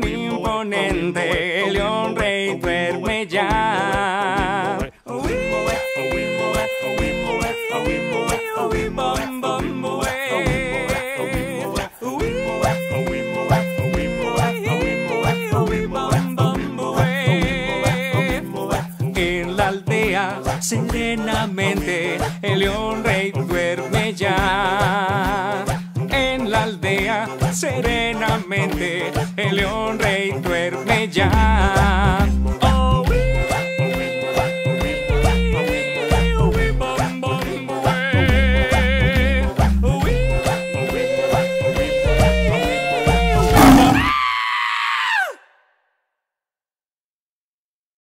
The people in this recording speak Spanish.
tan imponente, león rey duerme ya. En la aldea serenamente el león rey duerme ya serenamente, el león rey duerme ya.